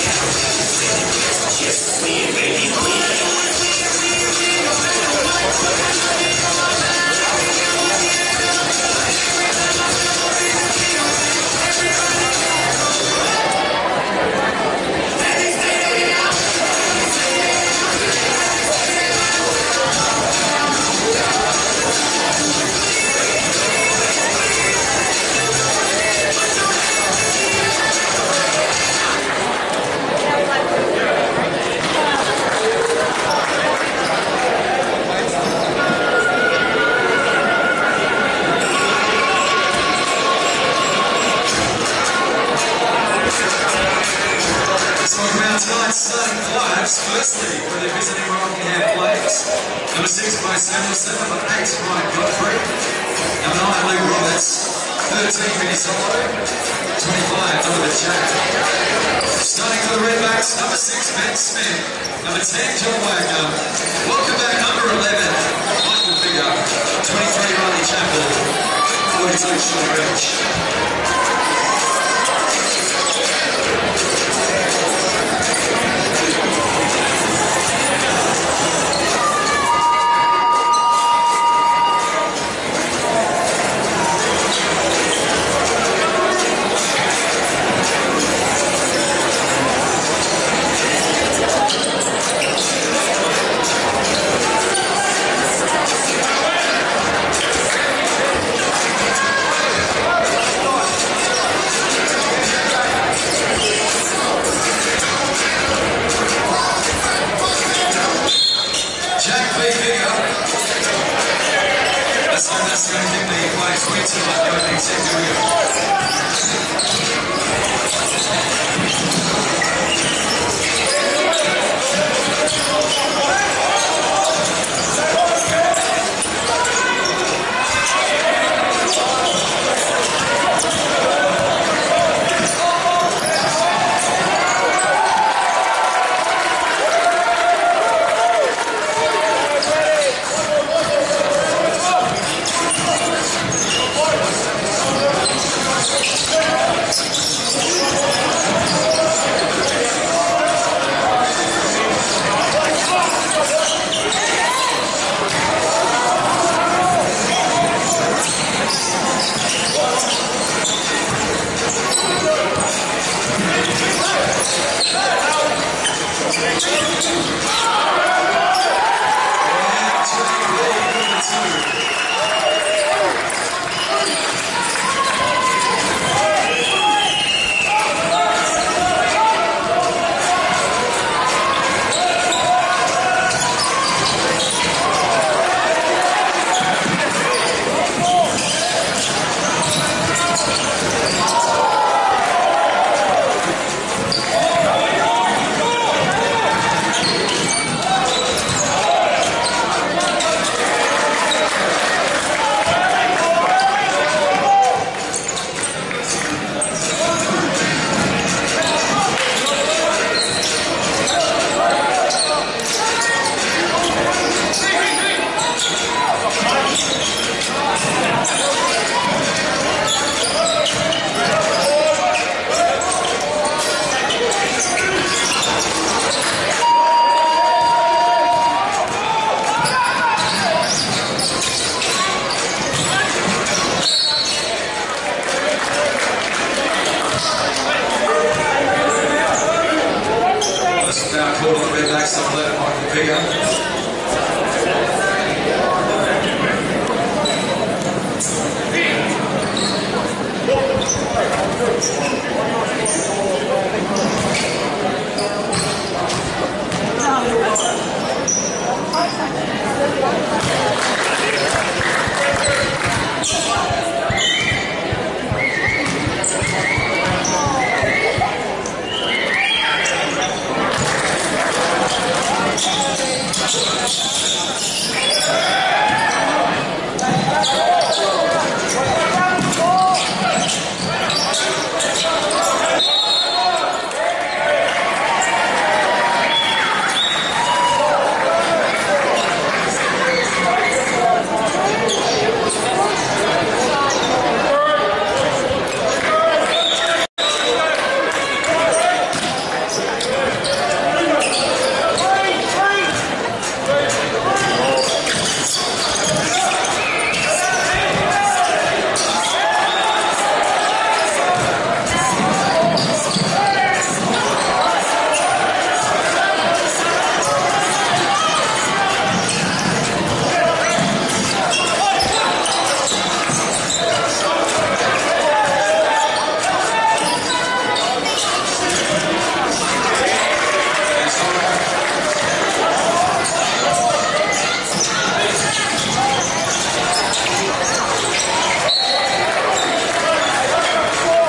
Thank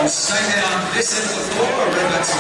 Say down, this is the floor, Ribbon's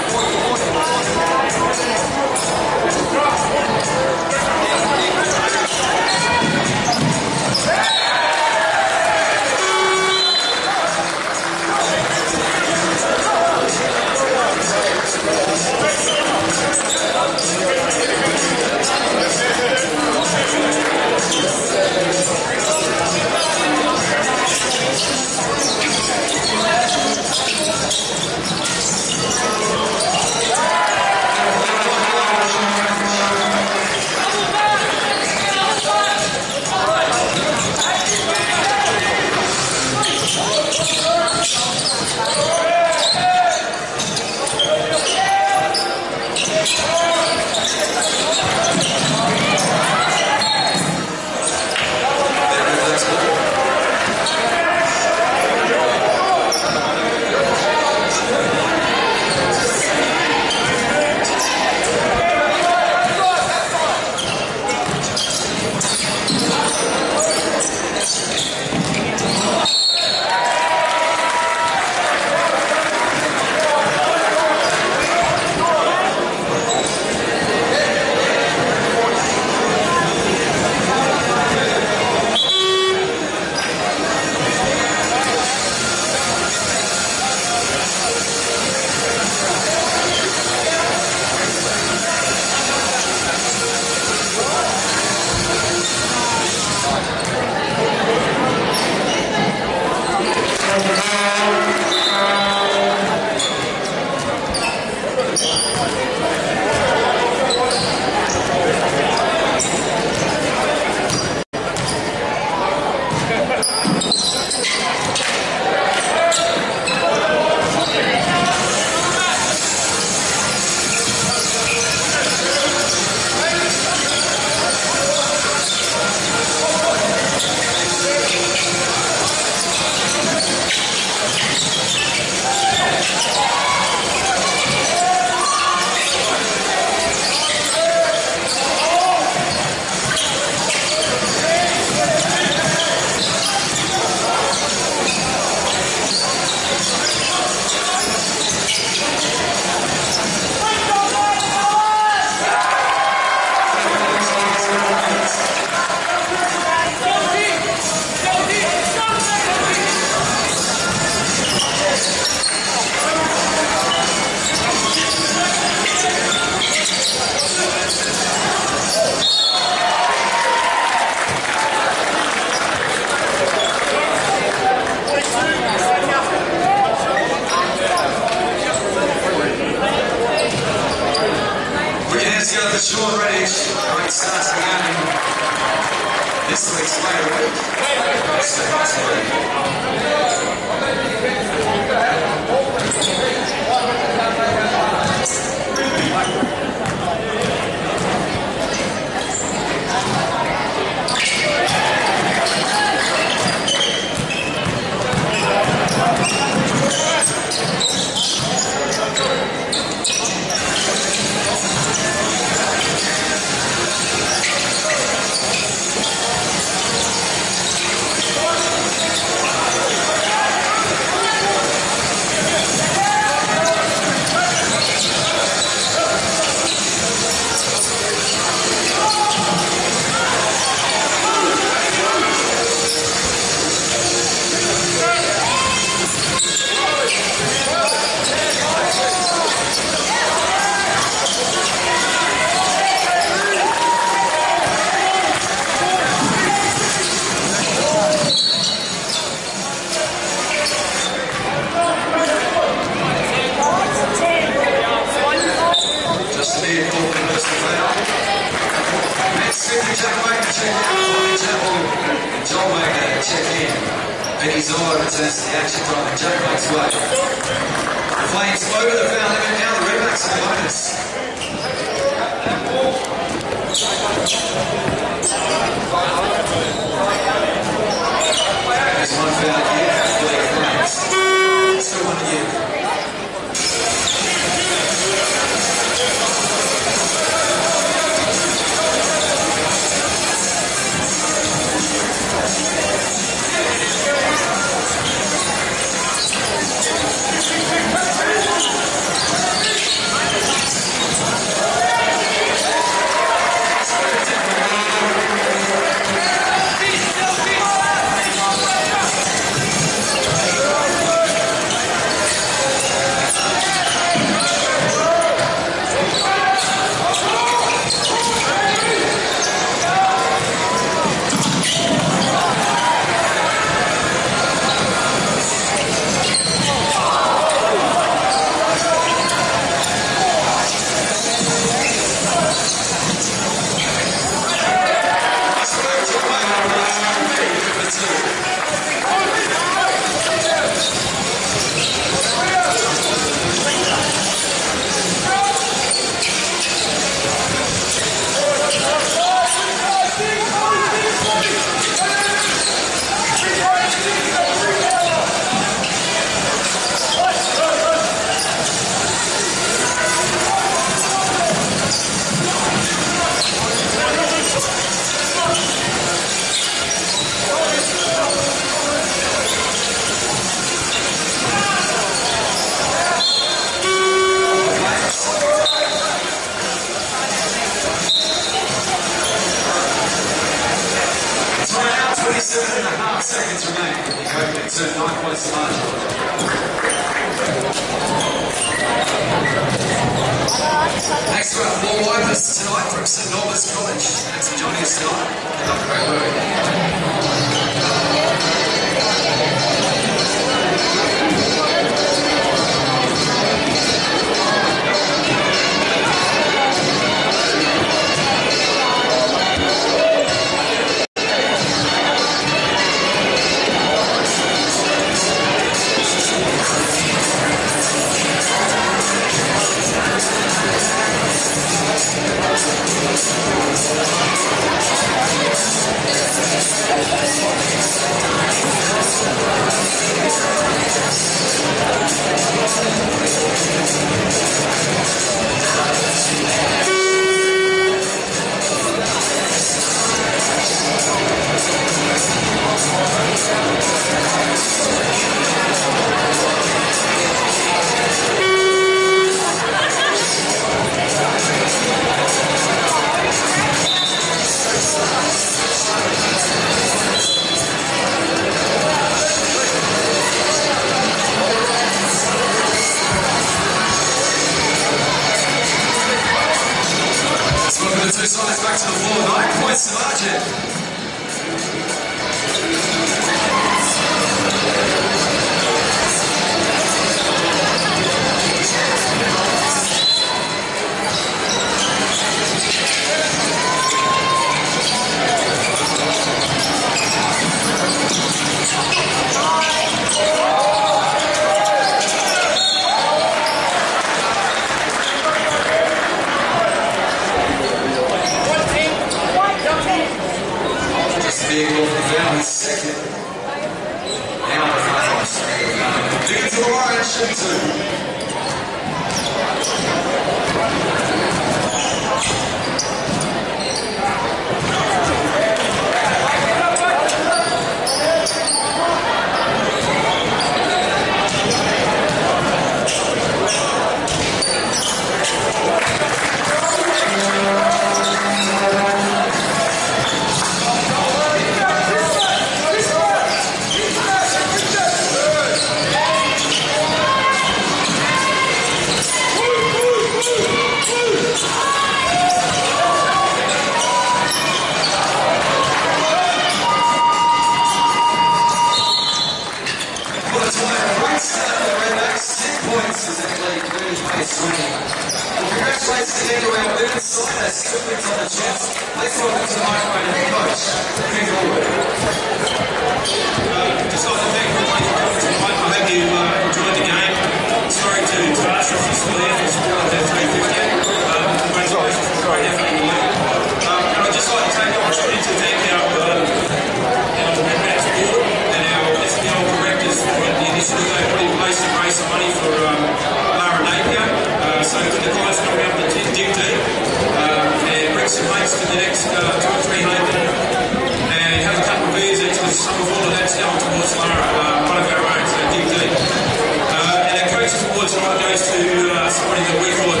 The next uh, two or three hundred and have a couple of beers with some of all of that's going towards Lara, uh, one of our own, so dig deep. Uh, and our coaches award tonight goes to uh, somebody that we thought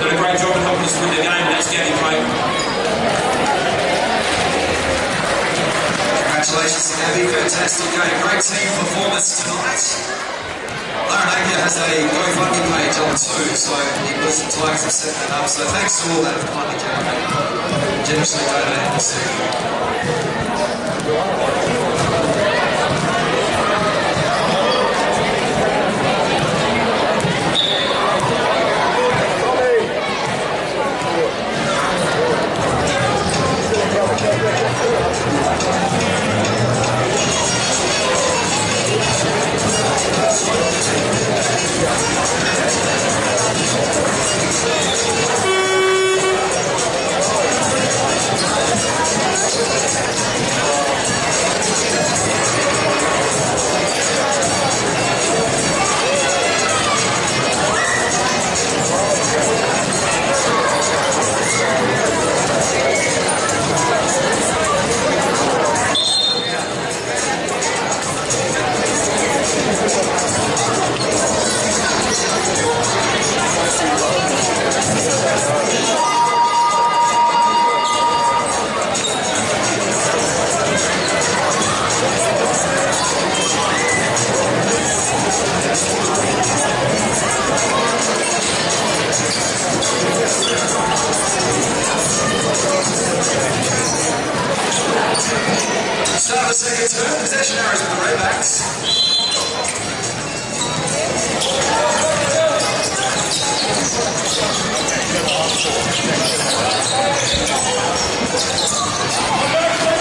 did a great job in helping us win the game, and that's Gabby Clayton. Congratulations to Gabby. Fantastic game. Great team performance tonight. Lara has a GoFundMe page on too, so Nicholas and Tigers have set that up. So thanks to all that have kindly donated, generously donated this ちょっと待って。Start the second turn. Possession arrows with the Redbacks. Thank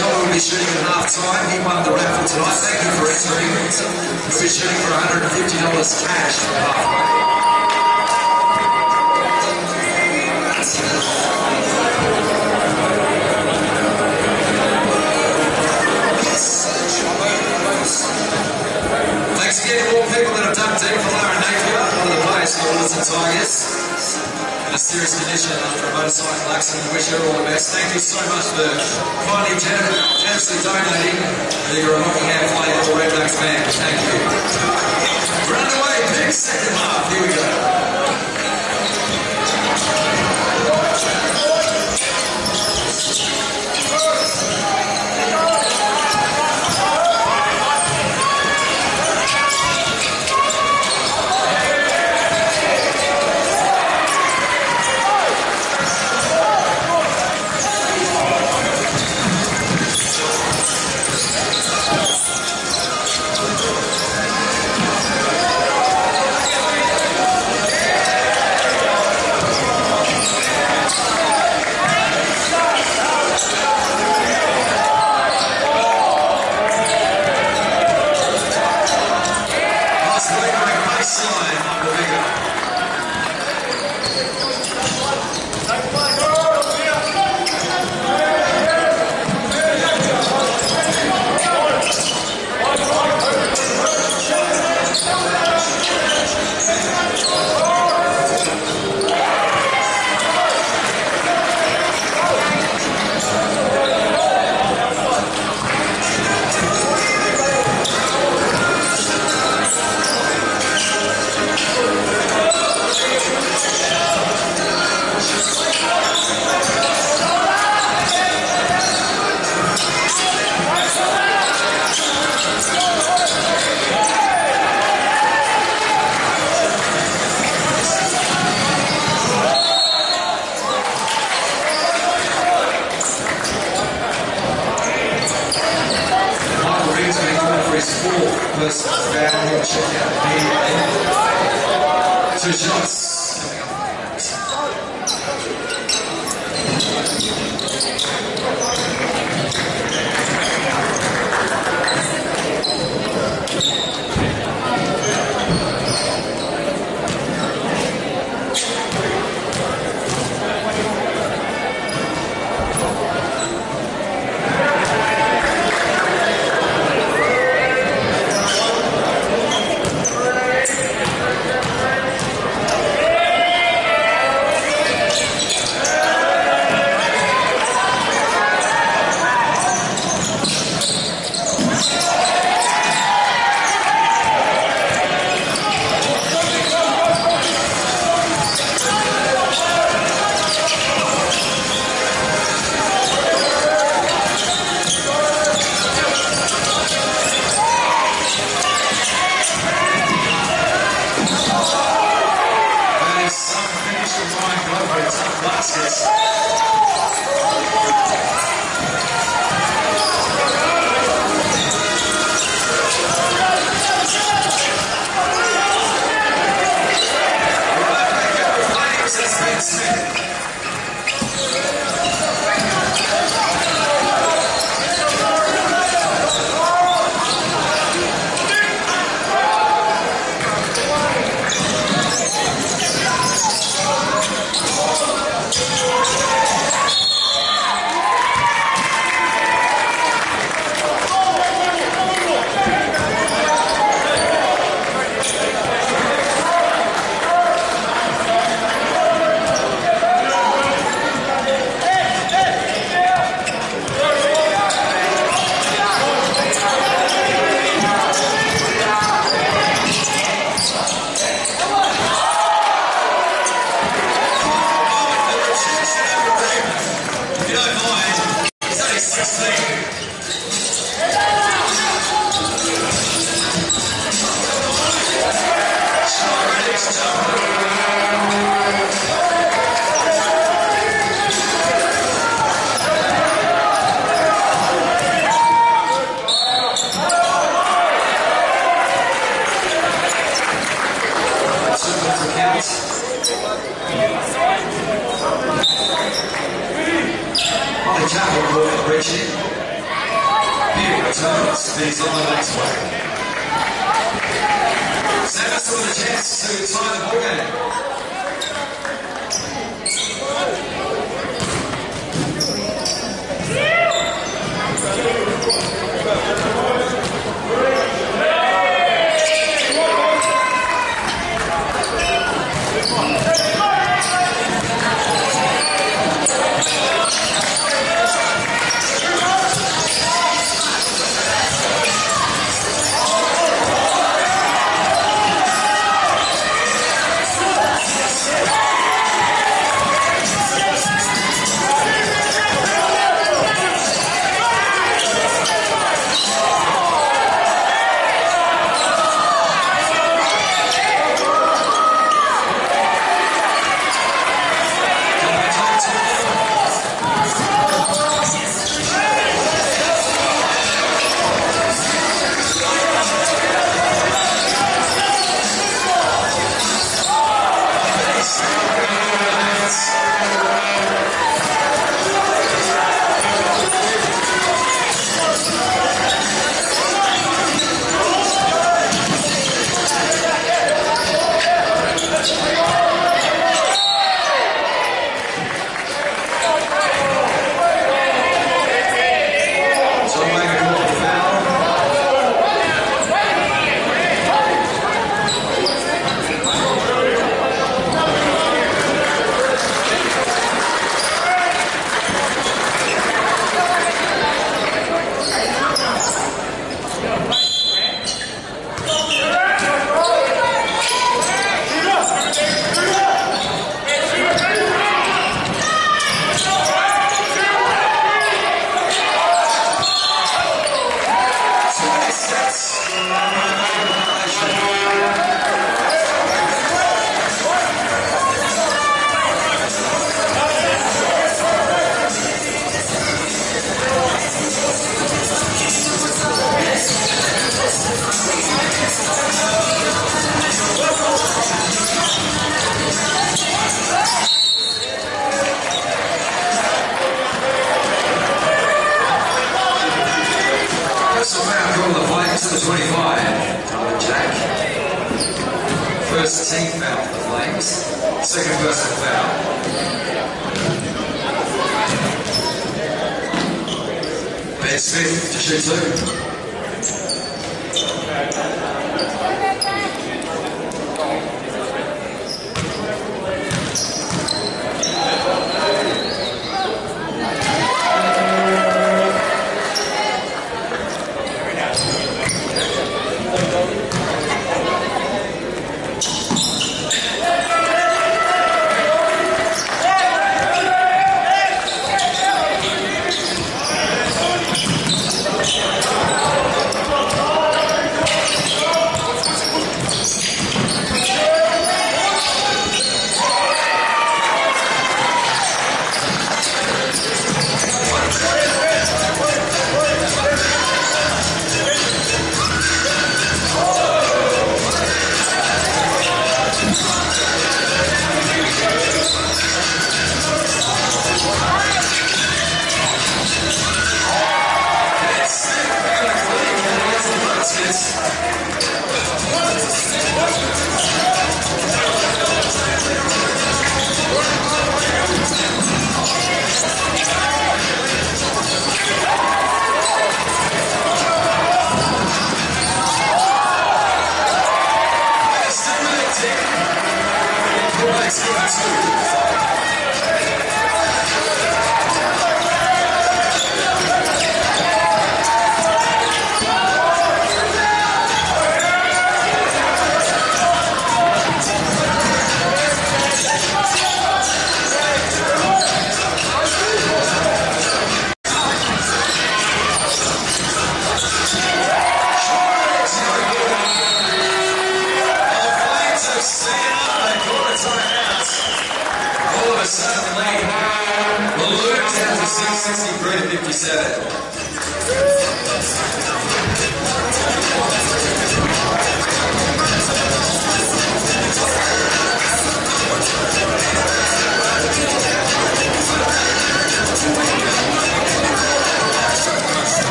Holder will be shooting at half time. He won the raffle tonight. Thank you for entering. He'll be shooting for $150 cash from halfway. Thanks again to all people that have done deep for Lara Napier, one of the players for Willetton Tigers. A serious condition after a motorcycle accident. Wish her all the best. Thank you so much for kindly gener- generously donating. A Rockingham player or Redbacks fan, thank you. We're underway, big second half. Here we go.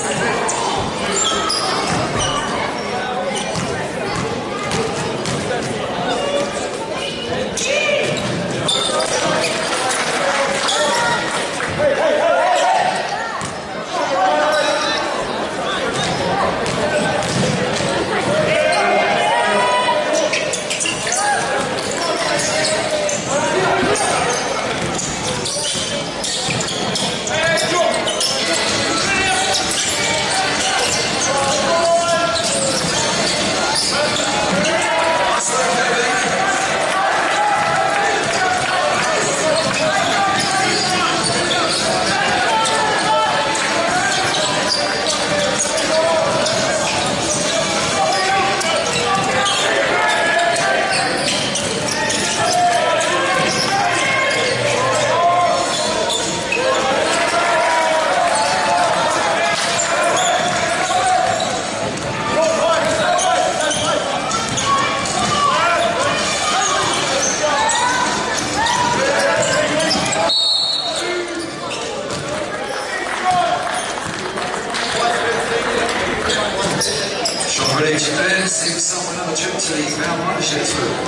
Yeah. Another trip to the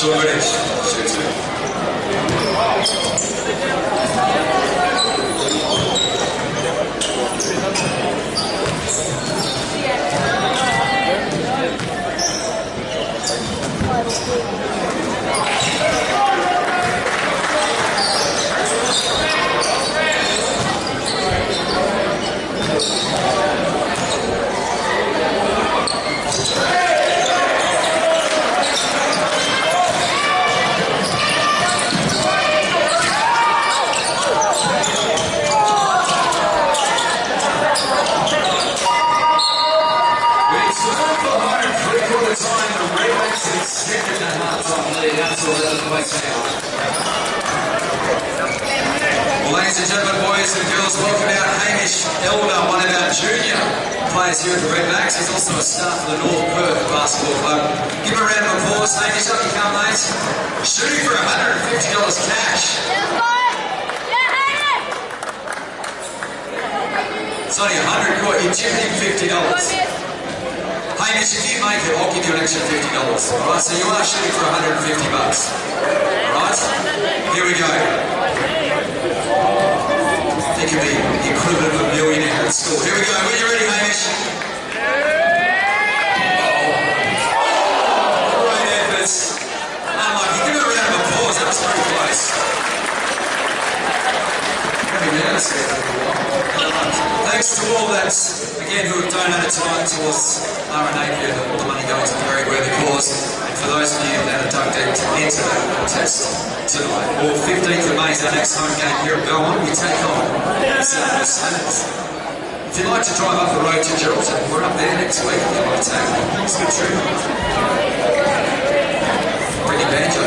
Sua Grace. すいません。Boys and girls, welcome out Hamish Elder, one of our junior players here at the Redbacks. He's also a star for the North Perth Basketball Club. Give a round of applause. Hamish, up you come, mate. Shooting for $150 cash. It's only 100 quid. You're chipping $50. Hamish, if you make it, I'll give you an extra $50. Alright, so you are shooting for 150 bucks. Alright? Here we go. Think of the equivalent of a millionaire at school. Here we go. When you're ready, Hamish. Oh. Great efforts. Unlucky. Give him a round of applause. That was pretty close. While. Thanks to all that, again, who have donated tonight towards RNA here, all the money going to a very worthy cause. And for those of you that are ducked in to enter that contest tonight, or 15th of May is our next home game here at Belmont, we take on South Saints. If you'd like to drive up the road to Geraldton, we're up there next week. If you'd like to take it's a good trip. Bring your banjo.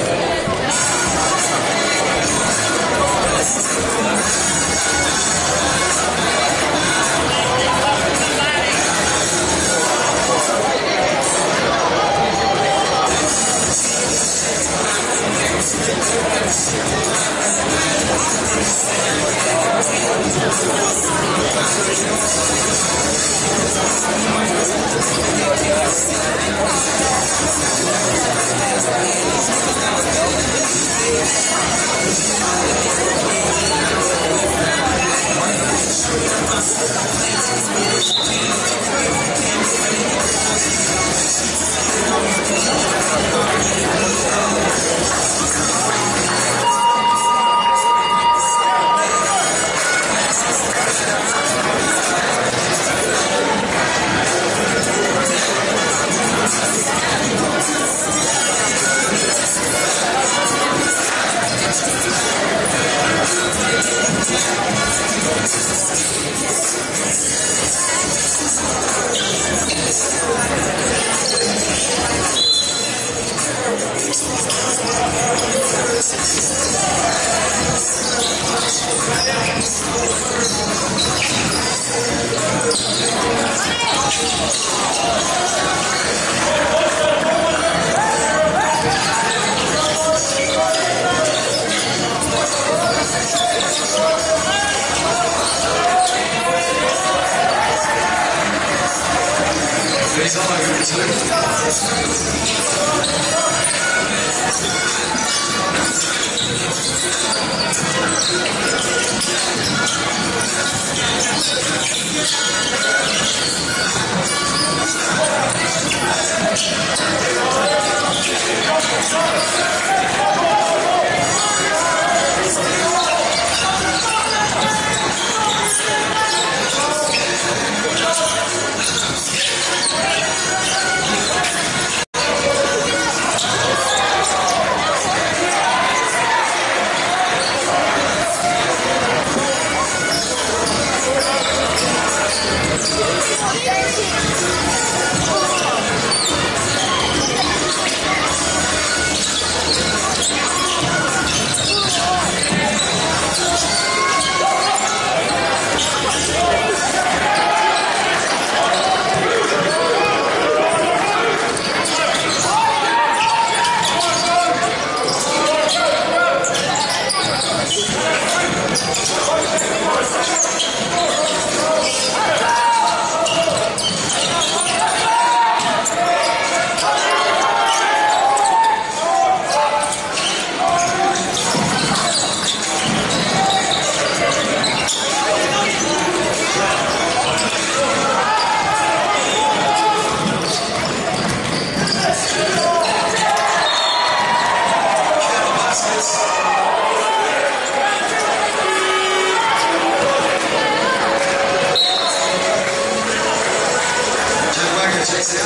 He's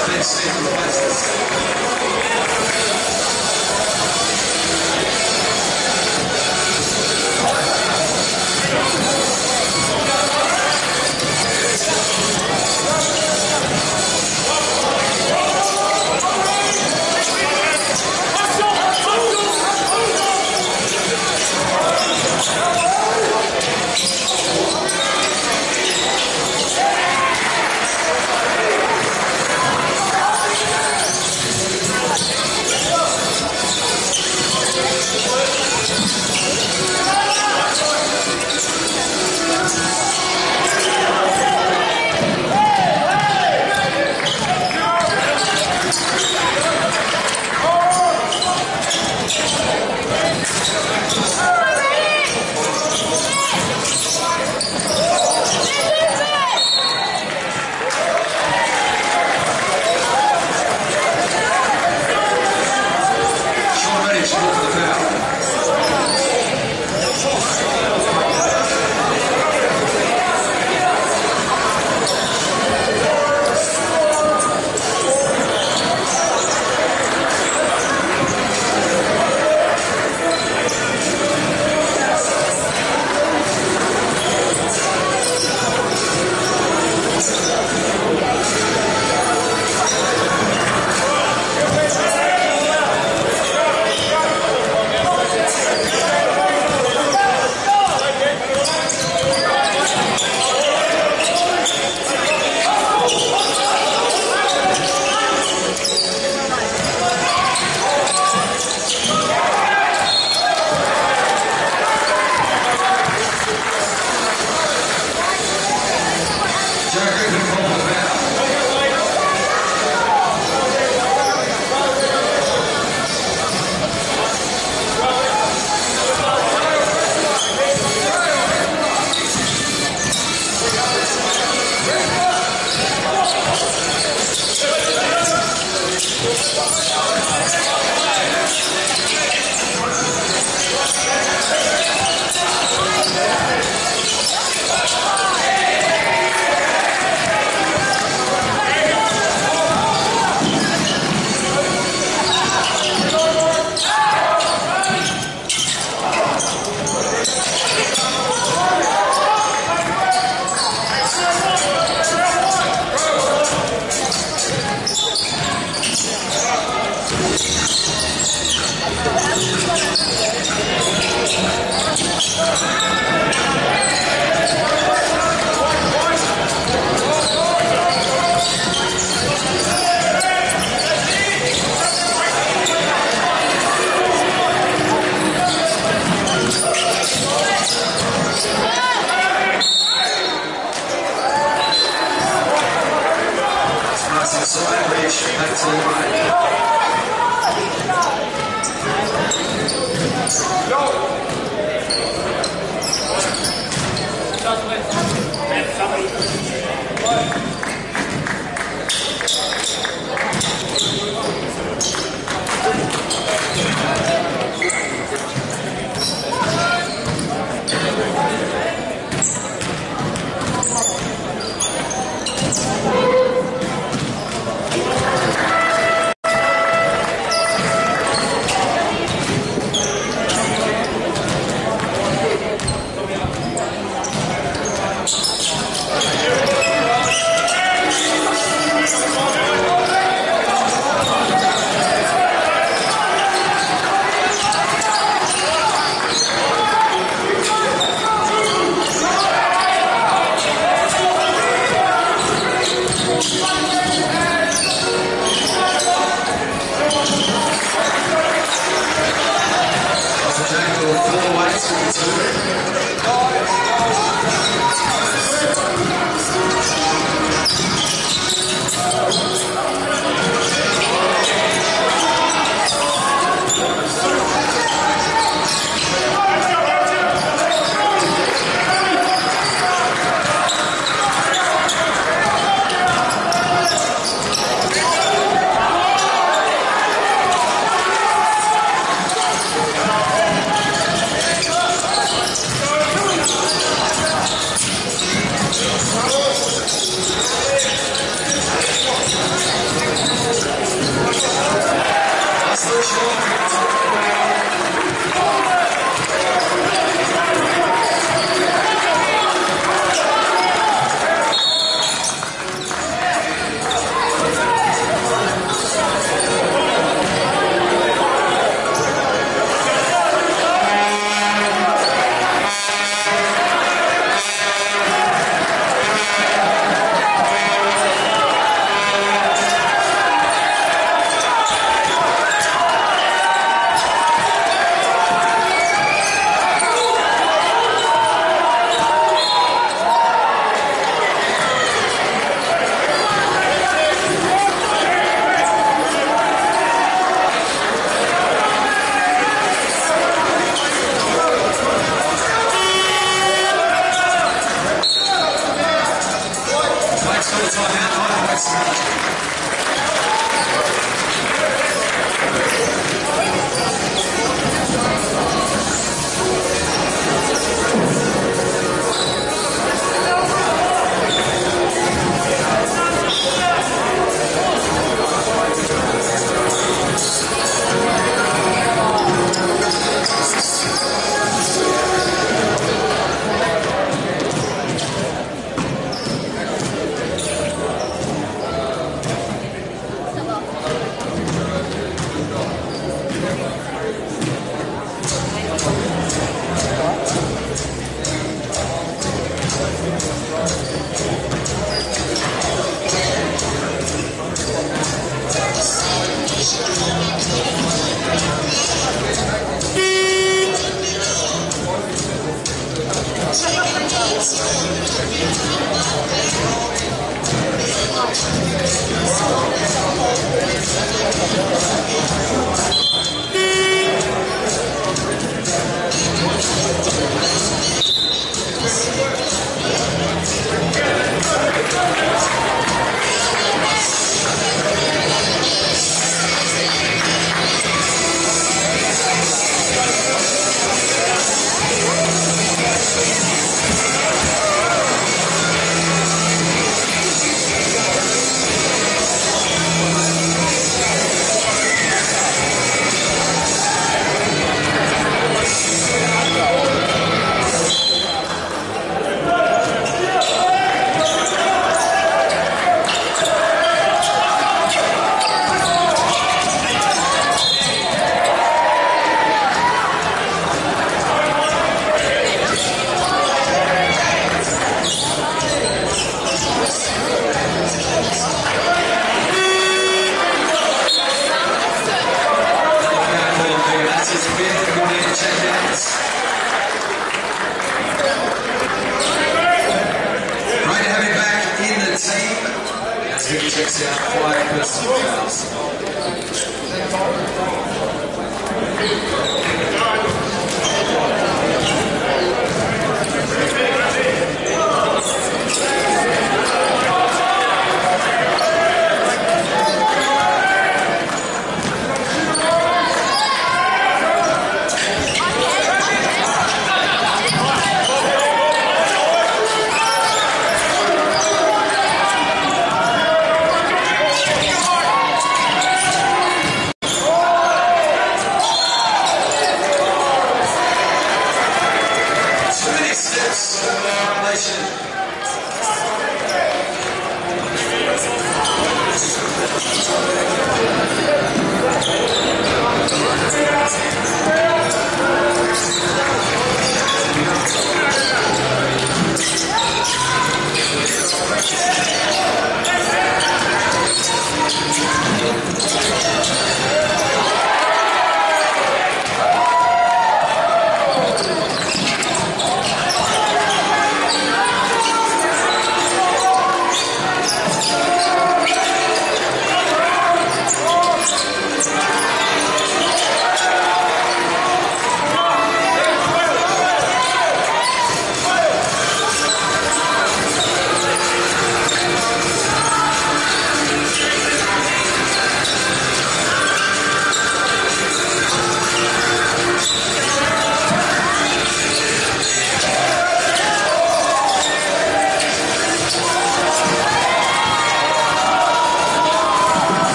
Wagner checks it out.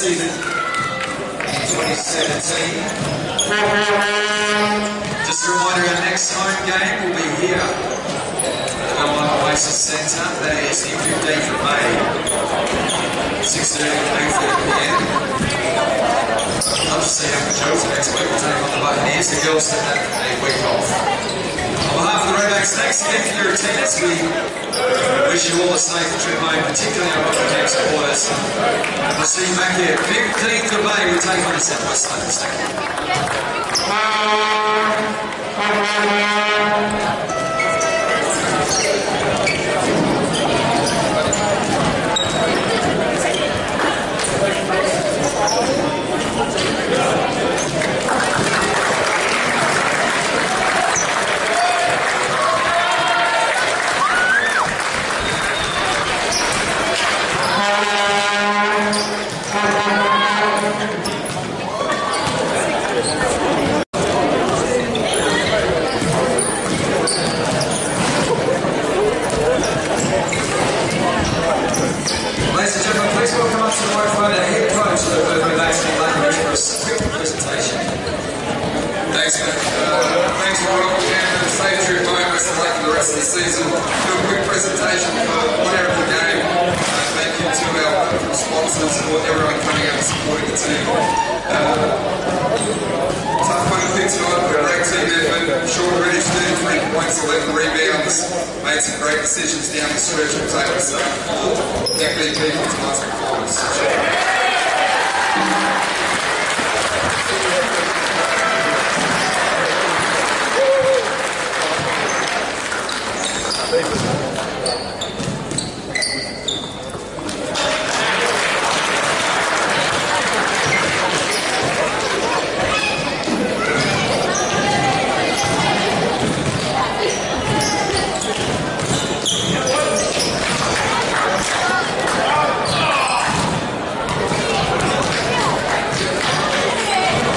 Season in 2017. Just a reminder, our next home game will be here at the Belmont Oasis Centre. That is the 15th of May, 6.30 to 8.30pm. Love to see how the girls next week We'll take on the Buccaneers. The girls have a week off. On behalf of the Redbacks, thanks again for your attendance. We wish you all a safe trip home, particularly our Rockingham supporters. We'll see you back here. 15th of May, we take on the South West. Thank you. Ladies and gentlemen, please welcome up to the microphone the head coach of the Perth Redbacks, Nick Lakeridge, for a quick presentation. Thanks, man. Uh, thanks, Ronald. And safe trip home. Best of luck for the rest of the season. Do a quick presentation for the winner of the game. Uh, thank you to our sponsors for everyone coming out and supporting the team. Uh, tough one pick tonight, but a great team effort. Short British 33 points, 11 rebounds. Made some great decisions down the stretch. To start four MVP for tonight's performance.